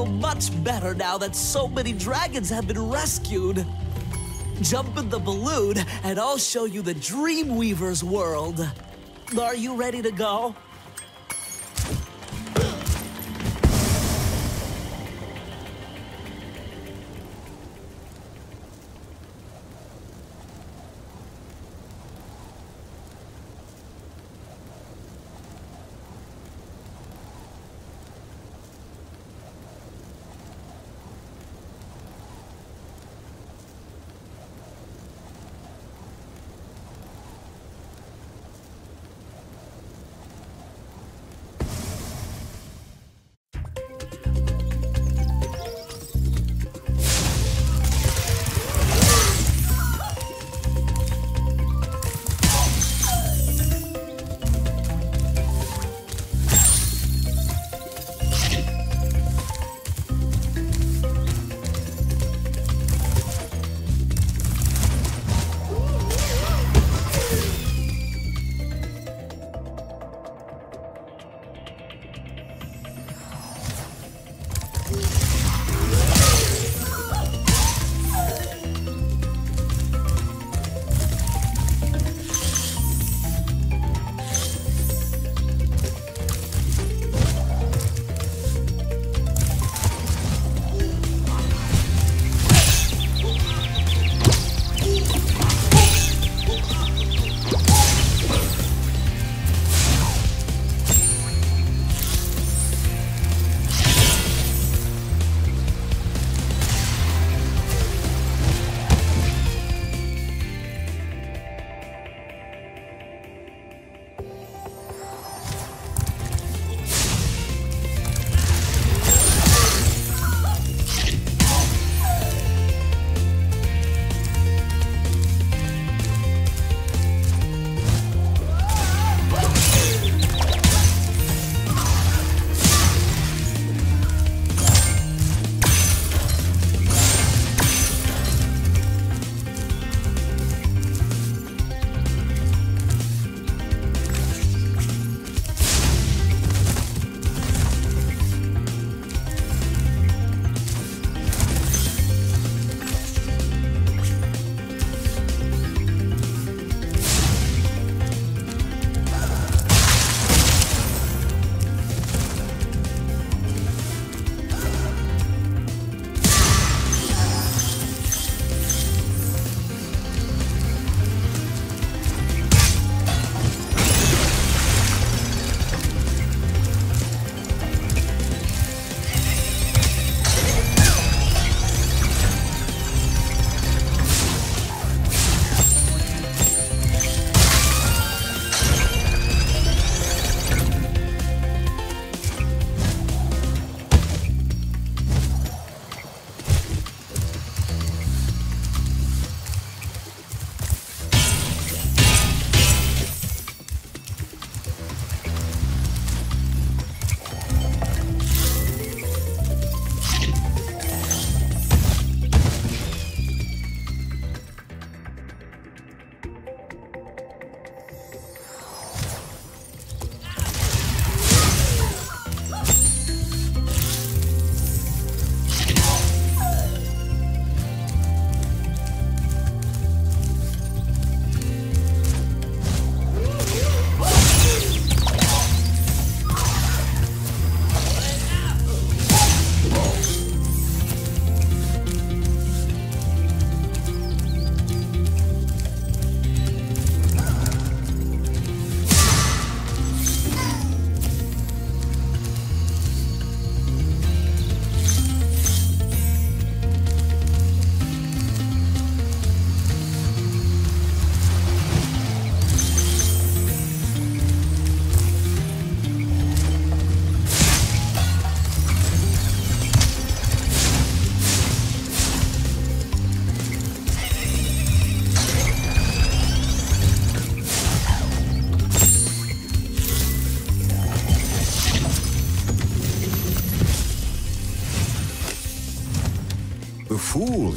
feel much better now that so many dragons have been rescued. Jump in the balloon, and I'll show you the Dreamweaver's world. Are you ready to go?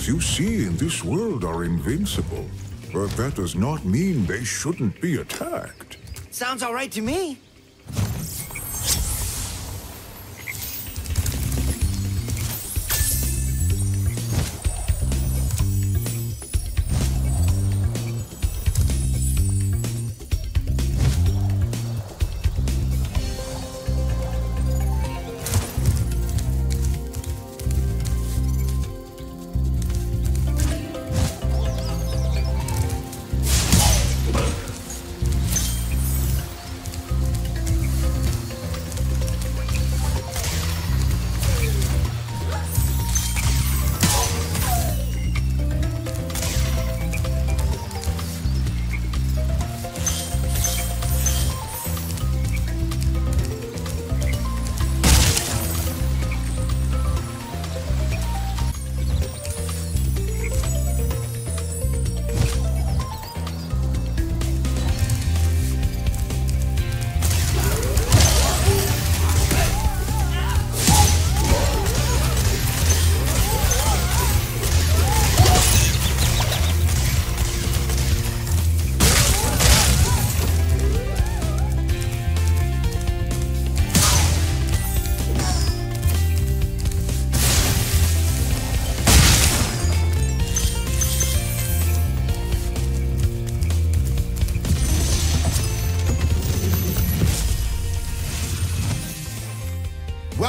Fools you see in this world are invincible. But that does not mean they shouldn't be attacked. Sounds all right to me.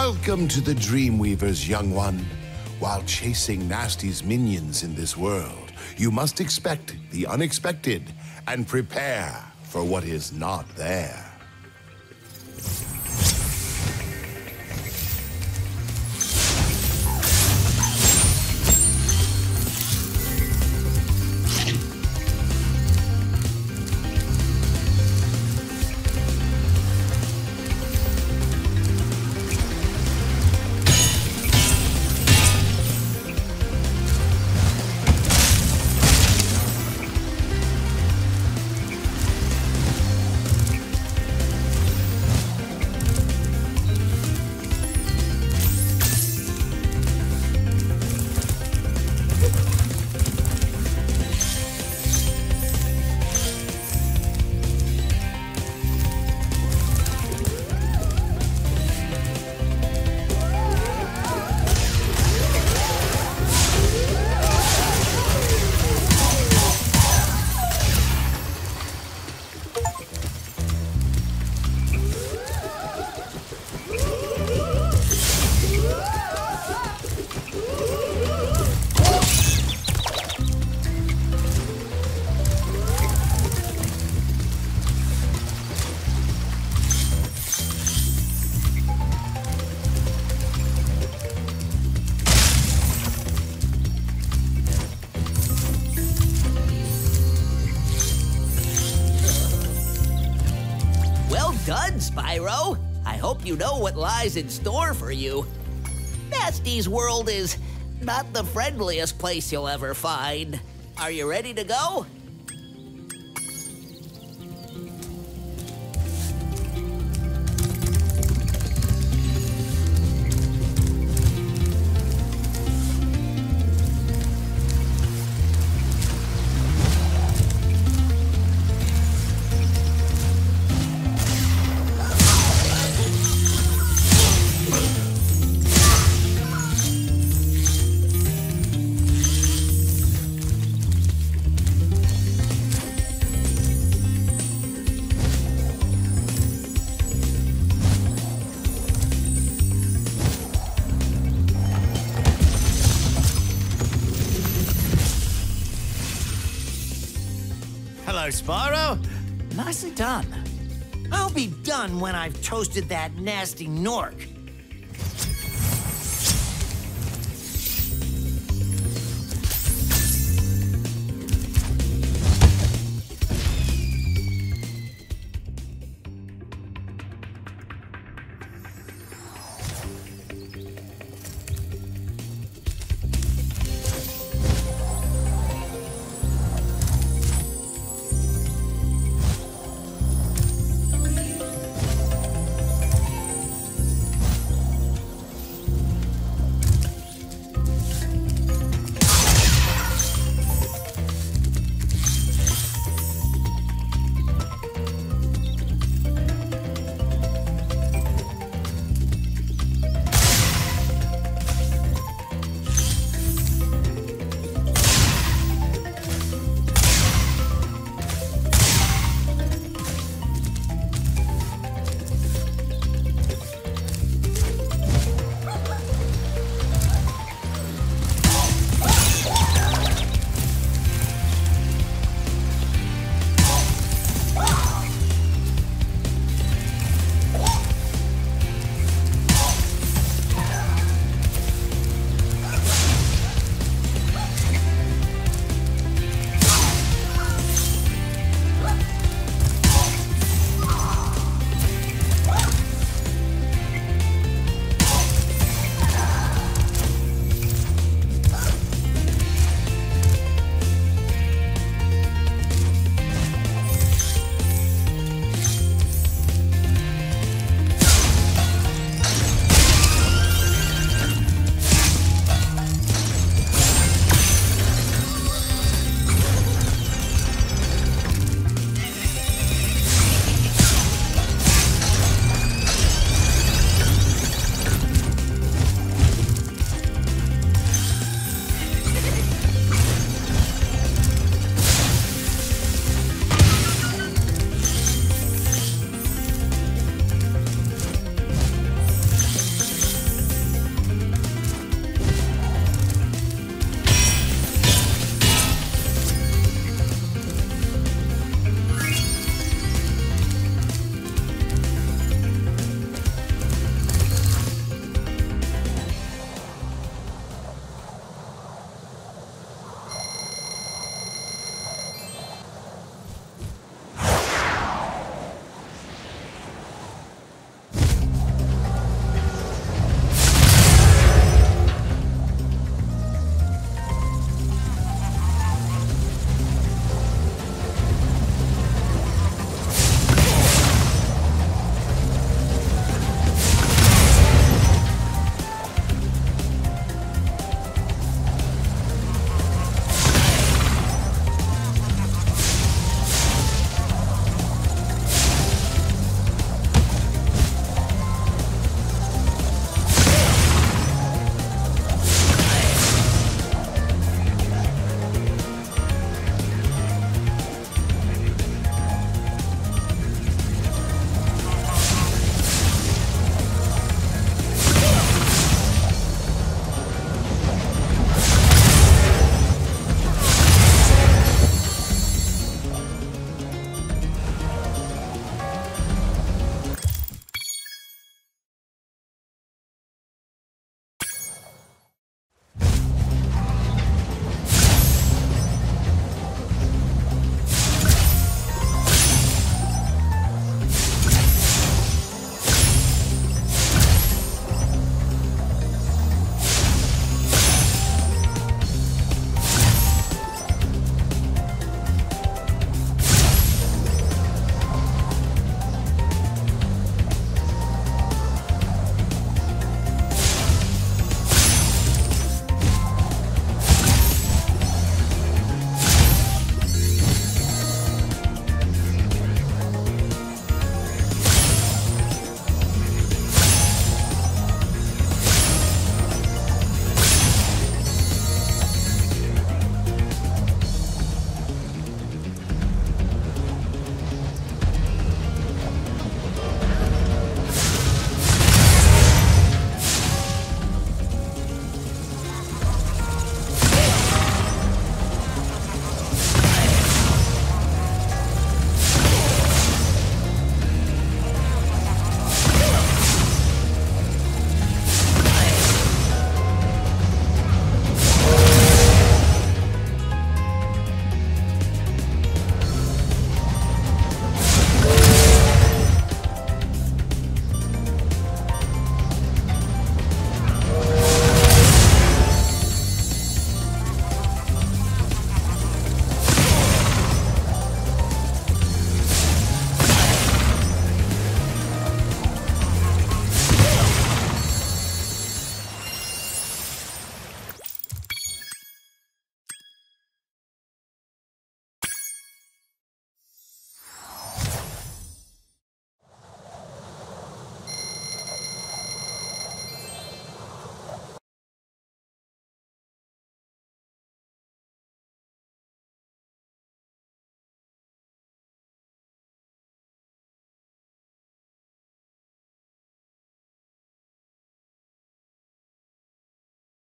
Welcome to the Dreamweavers, young one. While chasing Gnasty's minions in this world, you must expect the unexpected and prepare for what is not there. You know what lies in store for you. Gnasty's world is not the friendliest place you'll ever find. Are you ready to go? Spyro. Nicely done. I'll be done when I've toasted that Gnasty Gnorc.